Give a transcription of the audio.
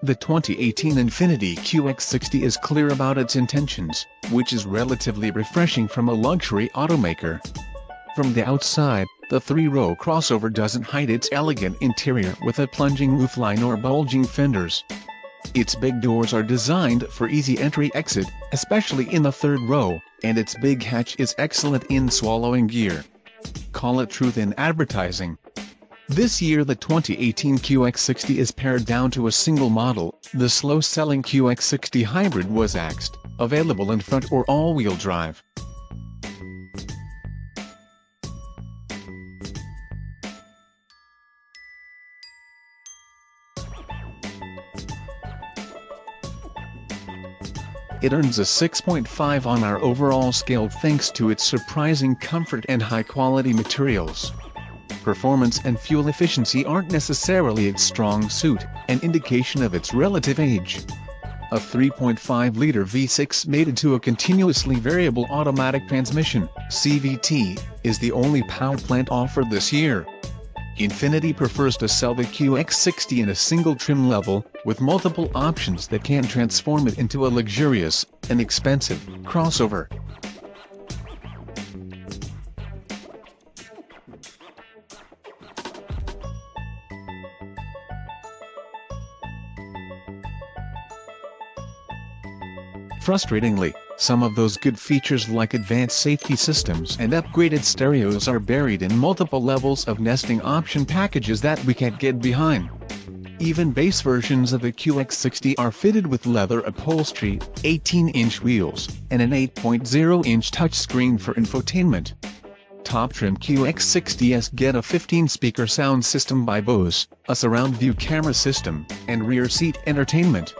The 2018 Infiniti QX60 is clear about its intentions, which is relatively refreshing from a luxury automaker. From the outside, the three-row crossover doesn't hide its elegant interior with a plunging roofline or bulging fenders. Its big doors are designed for easy entry-exit, especially in the third row, and its big hatch is excellent in swallowing gear. Call it truth in advertising. This year the 2018 QX60 is pared down to a single model, the slow-selling QX60 Hybrid was axed, available in front or all-wheel drive. It earns a 6.5 on our overall scale thanks to its surprising comfort and high-quality materials performance and fuel efficiency aren't necessarily its strong suit, an indication of its relative age. A 3.5-liter V6 mated to a continuously variable automatic transmission, CVT, is the only power plant offered this year. Infiniti prefers to sell the QX60 in a single trim level, with multiple options that can transform it into a luxurious, and expensive, crossover. Frustratingly, some of those good features like advanced safety systems and upgraded stereos are buried in multiple levels of nesting option packages that we can't get behind. Even base versions of the QX60 are fitted with leather upholstery, 18-inch wheels, and an 8.0-inch touchscreen for infotainment. Top trim QX60s get a 15-speaker sound system by Bose, a surround view camera system, and rear seat entertainment.